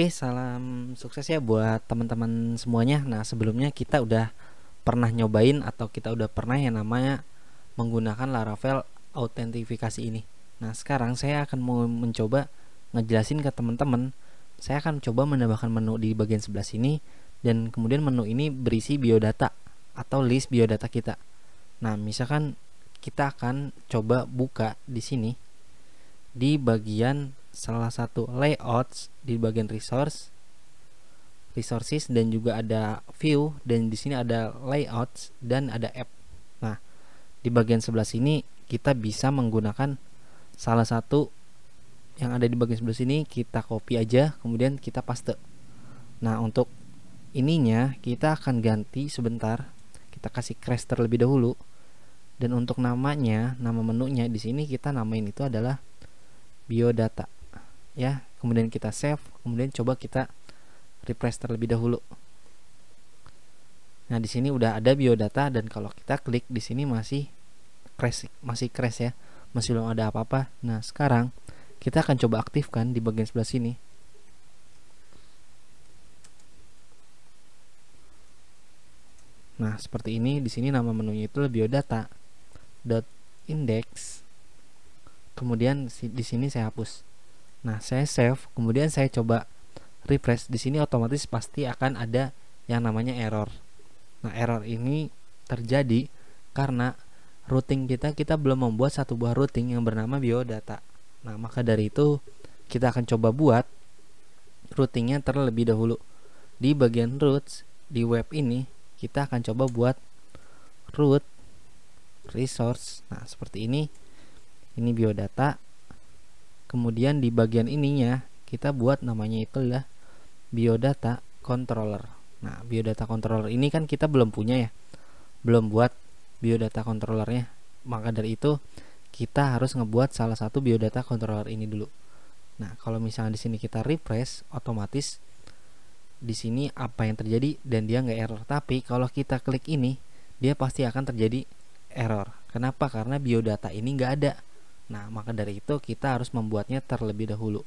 Oke, salam sukses ya buat teman-teman semuanya. Nah, sebelumnya kita udah pernah nyobain atau kita udah pernah yang namanya menggunakan Laravel autentifikasi ini. Nah, sekarang saya akan mau mencoba ngejelasin ke teman-teman. Saya akan coba menambahkan menu di bagian sebelah sini dan kemudian menu ini berisi biodata atau list biodata kita. Nah, misalkan kita akan coba buka di sini di bagian salah satu layouts di bagian resource resources dan juga ada view dan di sini ada layouts dan ada app. Nah, di bagian sebelah sini kita bisa menggunakan salah satu yang ada di bagian sebelah sini kita copy aja kemudian kita paste. Nah, untuk ininya kita akan ganti sebentar. Kita kasih crash terlebih dahulu. Dan untuk namanya, nama menunya di sini kita namain itu adalah biodata ya kemudian kita save kemudian coba kita refresh terlebih dahulu nah di sini udah ada biodata dan kalau kita klik di sini masih crash masih crash ya masih belum ada apa-apa nah sekarang kita akan coba aktifkan di bagian sebelah sini Nah, seperti ini di sini nama menunya itu biodata dot index. Kemudian di sini saya hapus. Nah, saya save, kemudian saya coba refresh. Di sini otomatis pasti akan ada yang namanya error. Nah, error ini terjadi karena routing kita kita belum membuat satu buah routing yang bernama biodata. Nah, maka dari itu kita akan coba buat routingnya terlebih dahulu. Di bagian roots di web ini kita akan coba buat root resource. Nah, seperti ini. Ini biodata kemudian di bagian ininya kita buat namanya itu adalah biodata controller. Nah biodata controller ini kan kita belum punya ya. Belum buat biodata controllernya. Maka dari itu kita harus ngebuat salah satu biodata controller ini dulu. Nah kalau misalnya di sini kita refresh otomatis di sini apa yang terjadi dan dia nggak error. Tapi kalau kita klik ini dia pasti akan terjadi error. Kenapa? Karena biodata ini nggak ada Nah, maka dari itu kita harus membuatnya terlebih dahulu.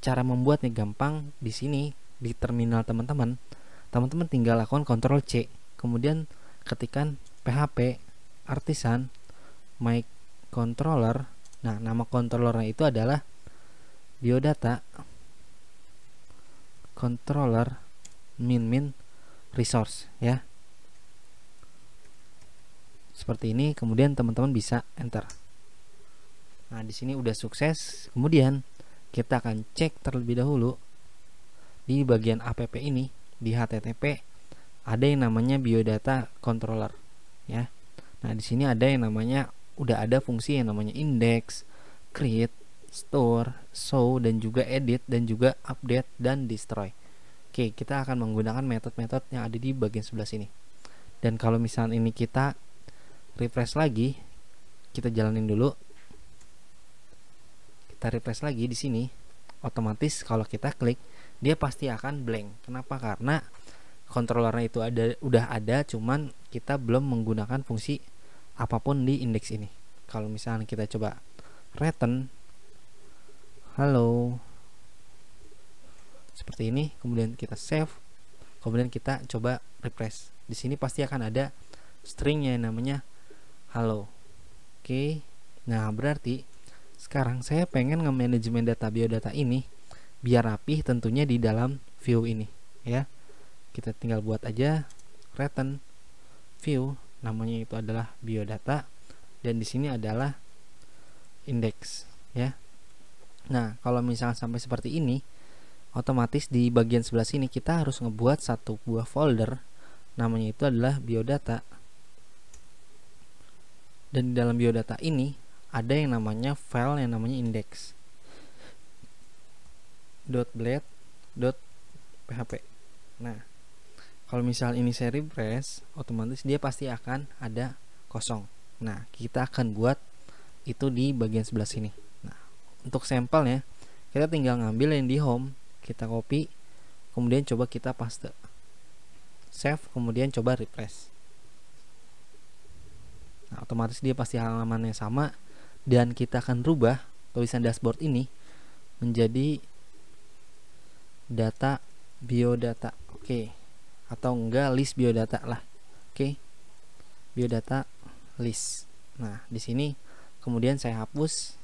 Cara membuatnya gampang di sini di terminal teman-teman. Teman-teman tinggal lakukan Ctrl C, kemudian ketikkan php artisan my controller. Nah, nama controllernya itu adalah biodata controller min min resource ya. Seperti ini, kemudian teman-teman bisa enter. Nah, di sini udah sukses. Kemudian kita akan cek terlebih dahulu di bagian app ini di HTTP ada yang namanya biodata controller ya. Nah, di sini ada yang namanya udah ada fungsi yang namanya index, create, store, show dan juga edit dan juga update dan destroy. Oke, kita akan menggunakan metode-metode yang ada di bagian sebelah sini. Dan kalau misalnya ini kita refresh lagi, kita jalanin dulu kita refresh lagi di sini otomatis kalau kita klik dia pasti akan blank. Kenapa? Karena controllernya itu ada udah ada cuman kita belum menggunakan fungsi apa pun di indeks ini. Kalau misalnya kita coba return halo seperti ini kemudian kita save kemudian kita coba refresh di sini pasti akan ada stringnya yang namanya halo. Oke nah berarti sekarang saya pengen nge-manajemen data biodata ini biar rapih tentunya di dalam view ini ya. Kita tinggal buat aja return view namanya itu adalah biodata dan di sini adalah index ya. Nah, kalau misalnya sampai seperti ini otomatis di bagian sebelah sini kita harus ngebuat satu buah folder namanya itu adalah biodata dan di dalam biodata ini ada yang namanya file yang namanya index .blade .php nah kalau misal ini saya refresh otomatis dia pasti akan ada kosong. Nah kita akan buat itu di bagian sebelah sini. Nah untuk sampelnya kita tinggal ngambil yang di home kita copy kemudian coba kita paste. Save kemudian coba refresh. Nah otomatis dia pasti halamannya sama dan kita akan rubah tulisan dashboard ini menjadi data biodata. Oke. Atau enggak list biodata lah. Oke. Biodata list. Nah di sini kemudian saya hapus.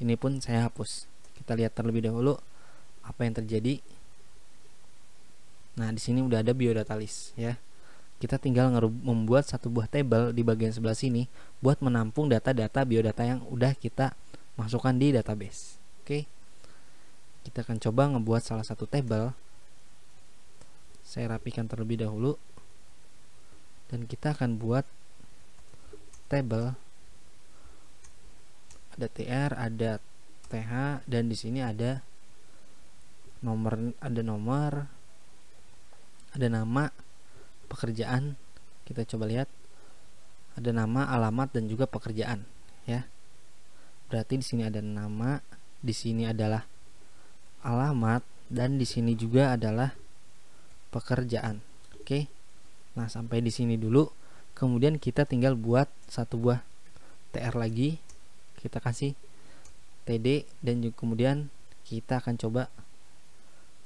Ini pun saya hapus. Kita lihat terlebih dahulu apa yang terjadi. Nah di sini udah ada biodata list ya kita tinggal membuat satu buah table di bagian sebelah sini buat menampung data-data biodata yang udah kita masukkan di database. Oke? Kita akan coba ngebuat salah satu table. Saya rapikan terlebih dahulu. Dan kita akan buat table. Ada tr ada th dan di sini ada nomor ada nomor ada nama pekerjaan kita coba lihat ada nama alamat dan juga pekerjaan ya berarti di sini ada nama di sini adalah alamat dan di sini juga adalah pekerjaan. Oke. Nah, sampai di sini dulu. Kemudian kita tinggal buat satu buah TR lagi. Kita kasih TD dan juga kemudian kita akan coba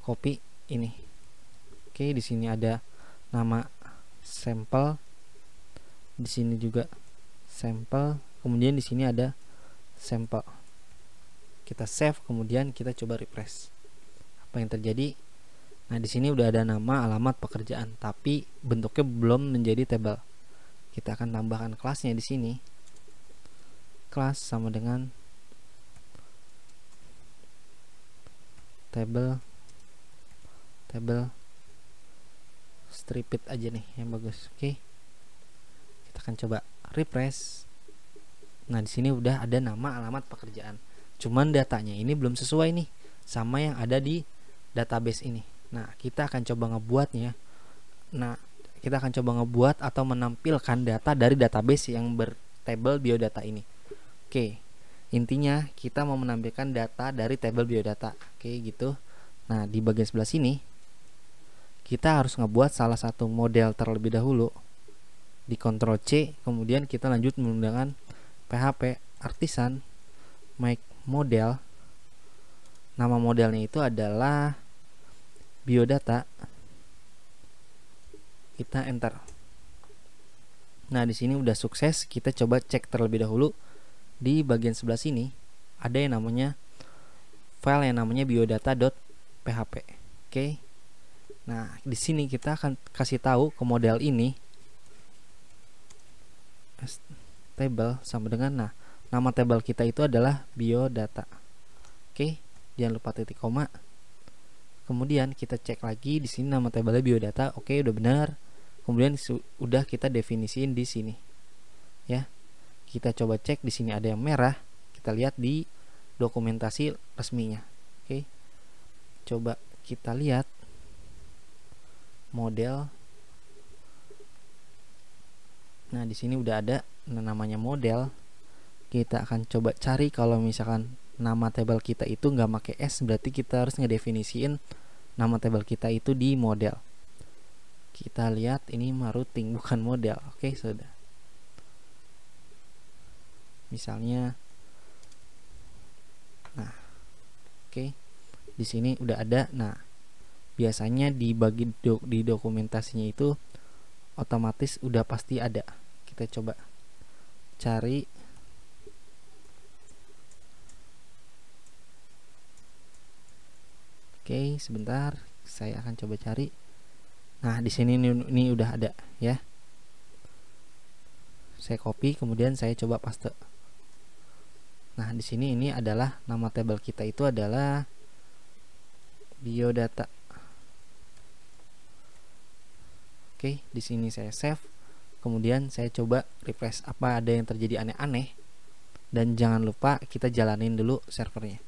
copy ini. Oke, di sini ada nama sampel. Di sini juga sampel. Kemudian di sini ada sampel. Kita save kemudian kita coba refresh. Apa yang terjadi? Nah di sini udah ada nama alamat pekerjaan tapi bentuknya belum menjadi table. Kita akan tambahkan kelasnya di sini. Kelas sama dengan table table strip it aja nih yang bagus oke okay. kita akan coba refresh nah di sini udah ada nama alamat pekerjaan Cuman datanya ini belum sesuai nih sama yang ada di database ini. Nah, kita akan coba ngebuatnya. Nah, kita akan coba ngebuat atau menampilkan data dari database yang bertable biodata ini. Oke. Intinya kita mau menampilkan data dari table biodata. Oke, gitu. Nah, di bagian sebelah sini kita harus ngebuat salah satu model terlebih dahulu. Di Ctrl C, kemudian kita lanjut menggunakan PHP artisan make model. Nama modelnya itu adalah biodata. Kita enter. Nah di sini udah sukses kita coba cek terlebih dahulu. Di bagian sebelah sini ada yang namanya file yang namanya biodata.php oke nah di sini kita akan kasih tahu ke model ini. Table sama dengan nah. Nama table kita itu adalah biodata. Oke jangan lupa titik koma. Kemudian kita cek lagi di sini nama table biodata. Oke udah benar. Kemudian sudah kita definisiin di sini. Ya kita coba cek di sini ada yang merah. Kita lihat di dokumentasi resminya. Oke coba kita lihat model. Nah di sini udah ada namanya model. Kita akan coba cari kalau misalkan nama table kita itu nggak pakai S berarti kita harus ngedefinisiin nama table kita itu di model. Kita lihat ini routing bukan model. Oke sudah. Misalnya nah oke. Di sini udah ada nah biasanya di bagi do, di dokumentasinya itu otomatis udah pasti ada kita coba cari Oke, sebentar. Saya akan coba cari. Nah, di sini ini, ini udah ada ya. Saya copy, kemudian saya coba paste. Nah, di sini ini adalah nama table kita itu adalah biodata. Oke, di sini saya save. Kemudian saya coba refresh apa ada yang terjadi aneh-aneh. Dan jangan lupa kita jalanin dulu servernya.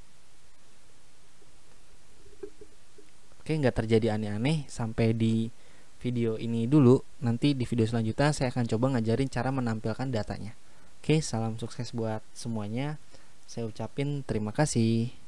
Oke, nggak terjadi aneh-aneh sampai di video ini dulu. Nanti di video selanjutnya saya akan coba ngajarin cara menampilkan datanya. Oke, salam sukses buat semuanya. Saya ucapin terima kasih.